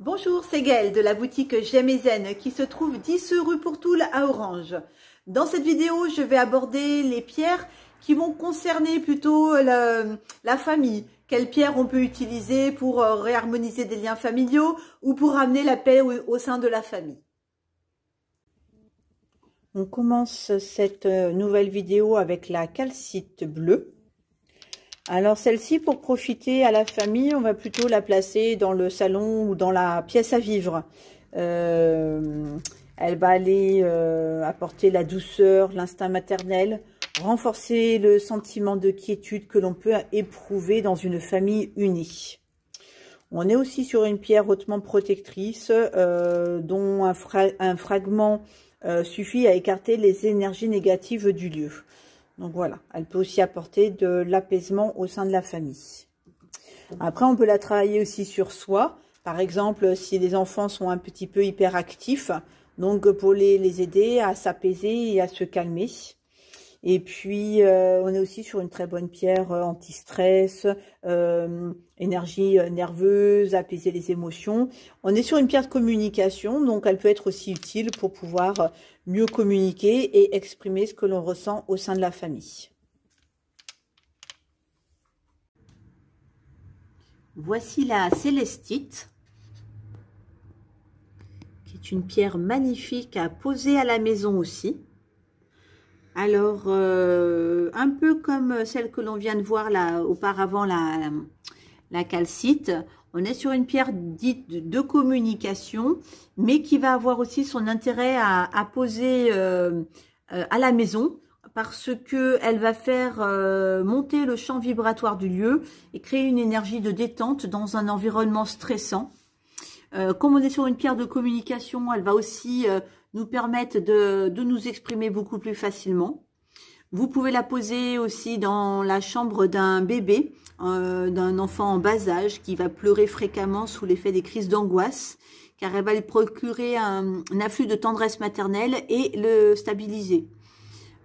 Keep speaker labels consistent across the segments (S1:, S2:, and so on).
S1: Bonjour, c'est Gaëlle de la boutique J'aime Zen qui se trouve 10 rue Pourtoul à Orange. Dans cette vidéo, je vais aborder les pierres qui vont concerner plutôt la, famille. Quelles pierres on peut utiliser pour euh, réharmoniser des liens familiaux ou pour amener la paix au, au sein de la famille. On commence cette euh, nouvelle vidéo avec la calcite bleue. Alors celle-ci, pour profiter à la famille, on va plutôt la placer dans le salon ou dans la pièce à vivre. Euh, elle va aller euh, apporter la douceur, l'instinct maternel, renforcer le sentiment de quiétude que l'on peut éprouver dans une famille unie. On est aussi sur une pierre hautement protectrice euh, dont un, un fragment suffit à écarter les énergies négatives du lieu. Donc voilà, elle peut aussi apporter de l'apaisement au sein de la famille. Après, on peut la travailler aussi sur soi. Par exemple, si les enfants sont un petit peu hyperactifs, donc pour les, les aider à s'apaiser et à se calmer. Et puis, euh, on est aussi sur une très bonne pierre euh, anti-stress, euh, énergie nerveuse, apaiser les émotions. On est sur une pierre de communication, donc elle peut être aussi utile pour pouvoir mieux communiquer et exprimer ce que l'on ressent au sein de la famille. Voici la célestite, qui est une pierre magnifique à poser à la maison aussi. Alors, euh, un peu comme celle que l'on vient de voir là auparavant, la, calcite, on est sur une pierre dite de communication, mais qui va avoir aussi son intérêt à, poser euh, euh, à la maison, parce que elle va faire monter le champ vibratoire du lieu et créer une énergie de détente dans un environnement stressant. comme on est sur une pierre de communication, elle va aussi nous permettre de, nous exprimer beaucoup plus facilement. Vous pouvez la poser aussi dans la chambre d'un bébé, euh, d'un enfant en bas âge qui va pleurer fréquemment sous l'effet des crises d'angoisse, car elle va lui procurer un, afflux de tendresse maternelle et le stabiliser.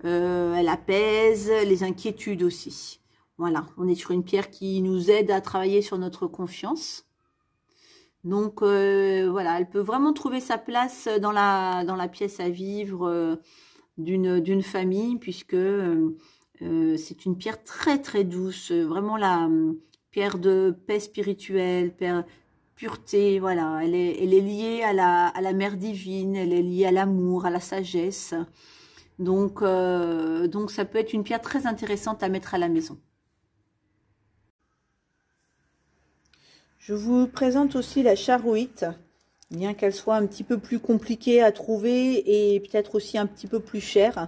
S1: Euh, elle apaise les inquiétudes aussi. Voilà, on est sur une pierre qui nous aide à travailler sur notre confiance. Donc euh, voilà, elle peut vraiment trouver sa place dans la, pièce à vivre euh, d'une famille, puisque euh, c'est une pierre très très douce, vraiment la pierre de paix spirituelle, pierre, pureté, voilà, elle est, elle est liée à la, à la mère divine, elle est liée à l'amour, à la sagesse. Donc, donc ça peut être une pierre très intéressante à mettre à la maison. Je vous présente aussi la charouite, bien qu'elle soit un petit peu plus compliquée à trouver et peut-être aussi un petit peu plus chère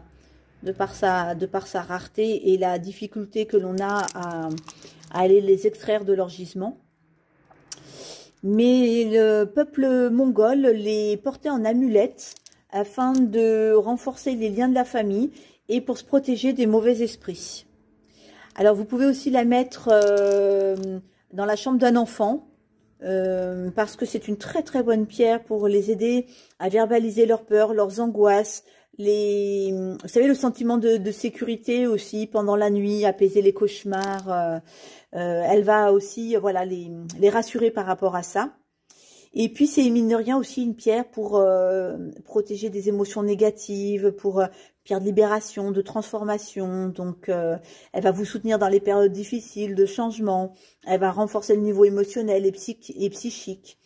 S1: de par sa, rareté et la difficulté que l'on a à, aller les extraire de leur gisement. Mais le peuple mongol les portait en amulettes afin de renforcer les liens de la famille et pour se protéger des mauvais esprits. Alors vous pouvez aussi la mettre... Euh, dans la chambre d'un enfant, euh, parce que c'est une très très bonne pierre pour les aider à verbaliser leurs peurs, leurs angoisses, les, vous savez, le sentiment de, sécurité aussi pendant la nuit, apaiser les cauchemars. Euh, euh, elle va aussi, voilà, les, les rassurer par rapport à ça. Et puis, c'est mine de rien aussi une pierre pour euh, protéger des émotions négatives, pour euh, pierre de libération, de transformation. Donc, euh, elle va vous soutenir dans les périodes difficiles de changement. Elle va renforcer le niveau émotionnel et, psychique.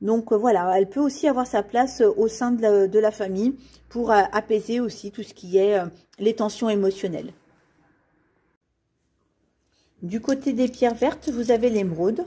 S1: Donc, voilà, elle peut aussi avoir sa place au sein de la, de la famille pour apaiser aussi tout ce qui est les tensions émotionnelles. Du côté des pierres vertes, vous avez l'émeraude.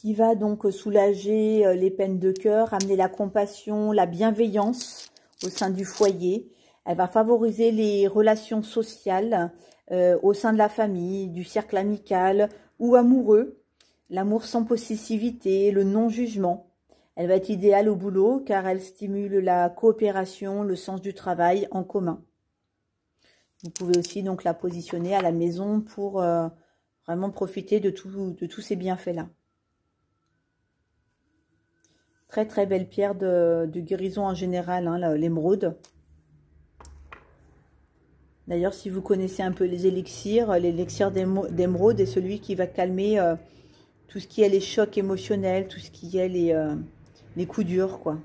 S1: Qui va donc soulager euh, les peines de cœur, amener la compassion, la bienveillance au sein du foyer. Elle va favoriser les relations sociales euh, au sein de la famille, du cercle amical ou amoureux, l'amour sans possessivité, le non-jugement. Elle va être idéale au boulot car elle stimule la coopération, le sens du travail en commun. Vous pouvez aussi donc la positionner à la maison pour euh, vraiment profiter de, de tous ces bienfaits-là. Très très belle pierre de, guérison en général, hein, l'émeraude. D'ailleurs, si vous connaissez un peu les élixirs, l'élixir d'émeraude est celui qui va calmer euh, tout ce qui est les chocs émotionnels, tout ce qui est les, euh, les coups durs, quoi.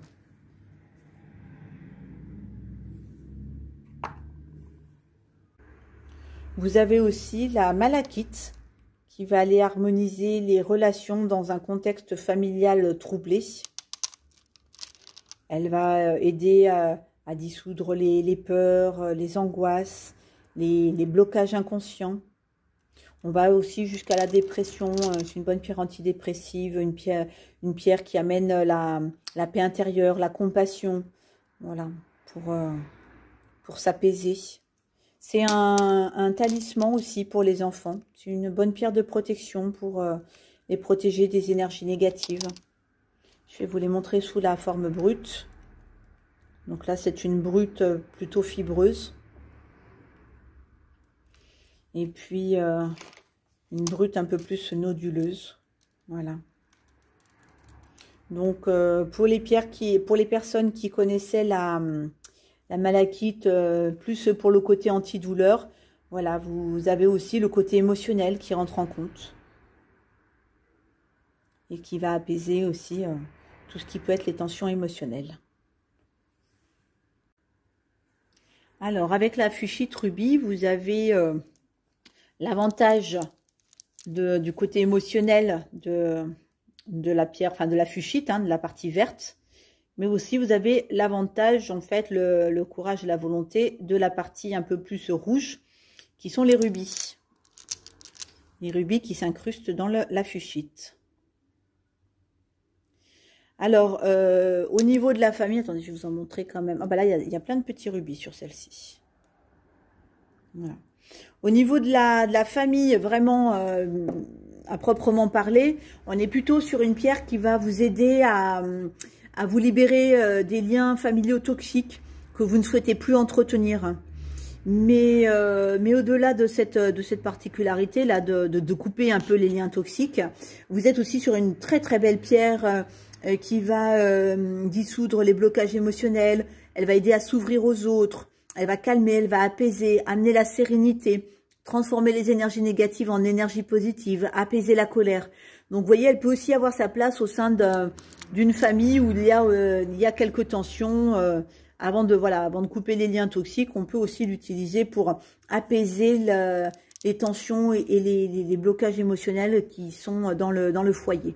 S1: Vous avez aussi la malachite qui va aller harmoniser les relations dans un contexte familial troublé. Elle va euh, aider à, dissoudre les, peurs, euh, les angoisses, les, blocages inconscients. On va aussi jusqu'à la dépression. Euh, c'est une bonne pierre antidépressive, une pierre, une pierre qui amène la, paix intérieure, la compassion. Voilà, pour, pour s'apaiser. C'est un, talisman aussi pour les enfants. C'est une bonne pierre de protection pour les protéger des énergies négatives. Je vais vous les montrer sous la forme brute. Donc là, c'est une brute euh, plutôt fibreuse. Et puis, euh, une brute un peu plus noduleuse. Voilà. Donc, pour les pierres qui, pour les personnes qui connaissaient la, la malachite euh, plus pour le côté antidouleur. Voilà, vous avez aussi le côté émotionnel qui rentre en compte. Et qui va apaiser aussi euh, tout ce qui peut être les tensions émotionnelles. Alors, avec la fuchite rubis, vous avez euh, l'avantage du côté émotionnel de, la pierre, enfin de la fuchite, hein, de la partie verte, mais aussi vous avez l'avantage, en fait, le, courage et la volonté de la partie un peu plus rouge, qui sont les rubis. Les rubis qui s'incrustent dans la fuchite. Alors, euh, au niveau de la famille, attendez, je vais vous en montrer quand même. Ah bah là, il y, a, plein de petits rubis sur celle-ci. Voilà. Au niveau de la, famille, vraiment, euh, à proprement parler, on est plutôt sur une pierre qui va vous aider à à vous libérer euh, des liens familiaux toxiques que vous ne souhaitez plus entretenir. Mais, mais au-delà de cette, de cette particularité-là, de, de, couper un peu les liens toxiques, vous êtes aussi sur une très très belle pierre qui va dissoudre les blocages émotionnels, elle va aider à s'ouvrir aux autres, elle va calmer, elle va apaiser, amener la sérénité, transformer les énergies négatives en énergie positive, apaiser la colère. Donc vous voyez, elle peut aussi avoir sa place au sein d'une famille où il y a, euh, il y a quelques tensions. Euh, avant, de, voilà, avant de couper les liens toxiques, on peut aussi l'utiliser pour apaiser les tensions et, les, blocages émotionnels qui sont dans le, dans le foyer.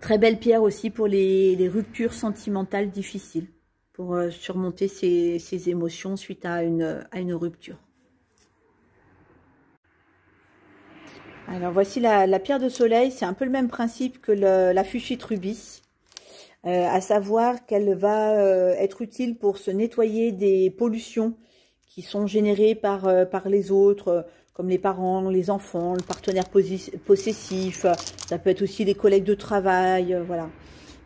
S1: Très belle pierre aussi pour les, ruptures sentimentales difficiles, pour euh, surmonter ces, émotions suite à une, rupture. Alors voici la, pierre de soleil, c'est un peu le même principe que la fuchite rubis, euh, à savoir qu'elle va euh, être utile pour se nettoyer des pollutions qui sont générées par les autres, comme les parents, les enfants, le partenaire possessif, ça peut être aussi les collègues de travail, voilà.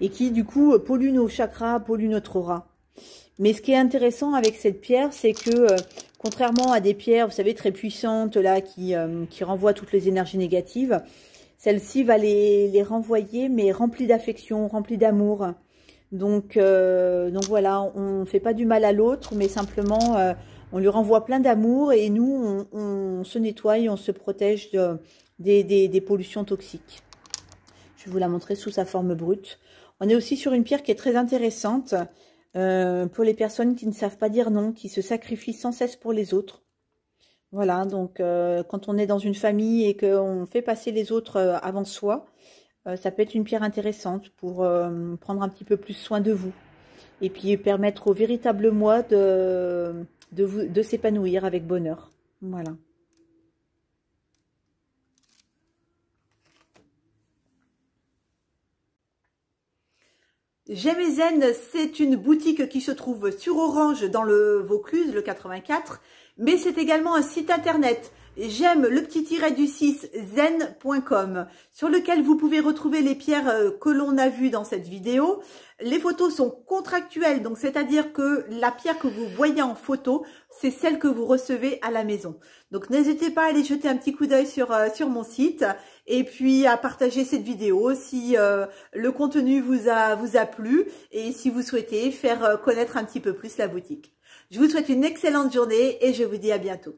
S1: Et qui du coup polluent nos chakras, polluent notre aura. Mais ce qui est intéressant avec cette pierre, c'est que Contrairement à des pierres, vous savez, très puissantes, là, qui, euh, qui renvoient toutes les énergies négatives, celle-ci va les, les renvoyer, mais remplie d'affection, remplie d'amour. Donc, euh, donc voilà, on ne fait pas du mal à l'autre, mais simplement, euh, on lui renvoie plein d'amour et nous, on, se nettoie, on se protège de, des, des, des pollutions toxiques. Je vais vous la montrer sous sa forme brute. On est aussi sur une pierre qui est très intéressante. Euh, pour les personnes qui ne savent pas dire non, qui se sacrifient sans cesse pour les autres. Voilà, donc euh, quand on est dans une famille et qu'on fait passer les autres euh, avant soi, ça peut être une pierre intéressante pour prendre un petit peu plus soin de vous. Et puis permettre au véritable moi de, de, s'épanouir avec bonheur. Voilà. Zen, c'est une boutique qui se trouve sur Orange dans le Vaucluse, le 84, mais c'est également un site internet j'aime le petit tiret du 6 zen.com sur lequel vous pouvez retrouver les pierres euh, que l'on a vues dans cette vidéo. Les photos sont contractuelles, donc c'est-à-dire que la pierre que vous voyez en photo, c'est celle que vous recevez à la maison. Donc n'hésitez pas à aller jeter un petit coup d'œil sur, euh, sur mon site et puis à partager cette vidéo si euh, le contenu vous a, vous a plu et si vous souhaitez faire connaître un petit peu plus la boutique.
S2: Je vous souhaite une excellente journée et je vous dis à bientôt.